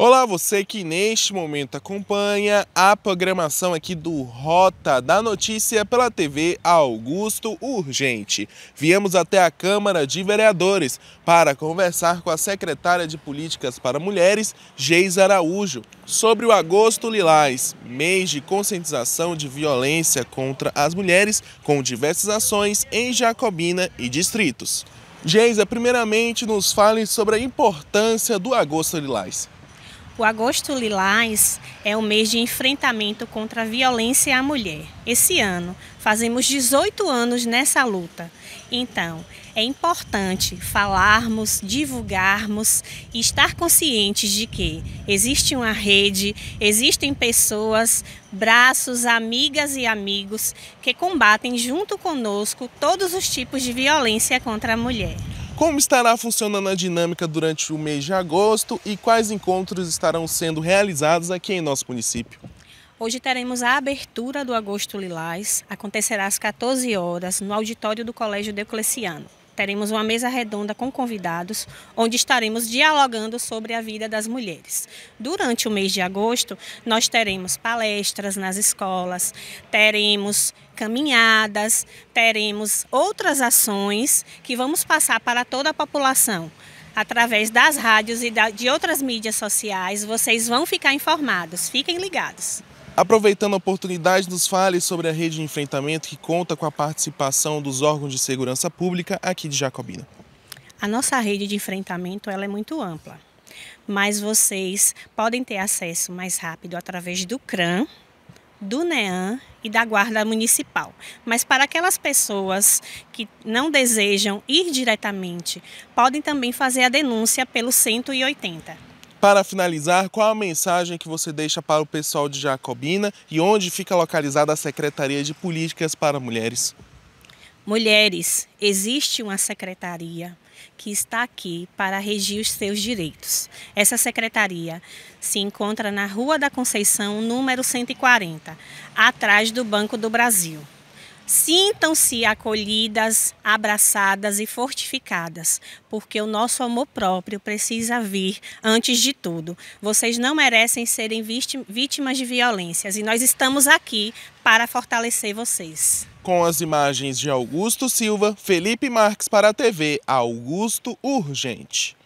Olá, você que neste momento acompanha a programação aqui do Rota da Notícia pela TV Augusto Urgente. Viemos até a Câmara de Vereadores para conversar com a secretária de Políticas para Mulheres, Geis Araújo, sobre o Agosto Lilás, mês de conscientização de violência contra as mulheres, com diversas ações em Jacobina e distritos. Geisa, primeiramente nos fale sobre a importância do Agosto Lilás. O Agosto Lilás é o mês de enfrentamento contra a violência à mulher. Esse ano fazemos 18 anos nessa luta. Então, é importante falarmos, divulgarmos e estar conscientes de que existe uma rede, existem pessoas, braços, amigas e amigos que combatem junto conosco todos os tipos de violência contra a mulher. Como estará funcionando a dinâmica durante o mês de agosto e quais encontros estarão sendo realizados aqui em nosso município? Hoje teremos a abertura do Agosto Lilás, acontecerá às 14 horas no auditório do Colégio Deocleciano teremos uma mesa redonda com convidados, onde estaremos dialogando sobre a vida das mulheres. Durante o mês de agosto, nós teremos palestras nas escolas, teremos caminhadas, teremos outras ações que vamos passar para toda a população através das rádios e de outras mídias sociais. Vocês vão ficar informados. Fiquem ligados. Aproveitando a oportunidade, nos fale sobre a rede de enfrentamento que conta com a participação dos órgãos de segurança pública aqui de Jacobina. A nossa rede de enfrentamento ela é muito ampla, mas vocês podem ter acesso mais rápido através do CRAM, do NEAM e da Guarda Municipal. Mas para aquelas pessoas que não desejam ir diretamente, podem também fazer a denúncia pelo 180. Para finalizar, qual a mensagem que você deixa para o pessoal de Jacobina e onde fica localizada a Secretaria de Políticas para Mulheres? Mulheres, existe uma secretaria que está aqui para regir os seus direitos. Essa secretaria se encontra na Rua da Conceição, número 140, atrás do Banco do Brasil. Sintam-se acolhidas, abraçadas e fortificadas, porque o nosso amor próprio precisa vir antes de tudo. Vocês não merecem serem vítimas de violências e nós estamos aqui para fortalecer vocês. Com as imagens de Augusto Silva, Felipe Marques para a TV Augusto Urgente.